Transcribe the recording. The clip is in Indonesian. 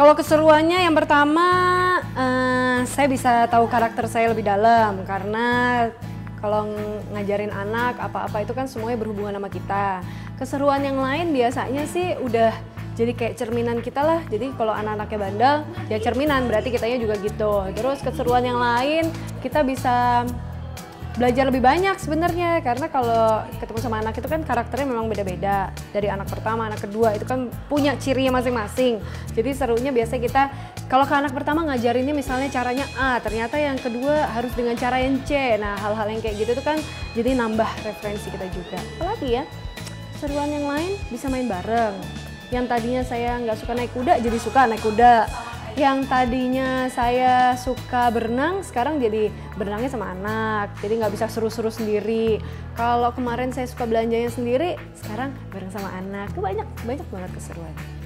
Kalau keseruannya yang pertama eh, saya bisa tahu karakter saya lebih dalam karena kalau ngajarin anak apa-apa itu kan semuanya berhubungan sama kita. Keseruan yang lain biasanya sih udah jadi kayak cerminan kita lah. Jadi kalau anak-anaknya bandel ya cerminan berarti kitanya juga gitu. Terus keseruan yang lain kita bisa belajar lebih banyak sebenarnya. Karena kalau ketemu sama anak itu kan karakternya memang beda-beda. Dari anak pertama anak kedua itu kan punya cirinya masing-masing. Jadi serunya biasanya kita kalau ke anak pertama ngajarinnya misalnya caranya A ternyata yang kedua harus dengan cara yang C. Nah hal-hal yang kayak gitu itu kan jadi nambah referensi kita juga. Apalagi ya seruan yang lain bisa main bareng. Yang tadinya saya nggak suka naik kuda jadi suka naik kuda yang tadinya saya suka berenang sekarang jadi berenangnya sama anak. Jadi nggak bisa seru-seru sendiri. Kalau kemarin saya suka belanjanya sendiri sekarang bareng sama anak. Banyak banyak banget keseruan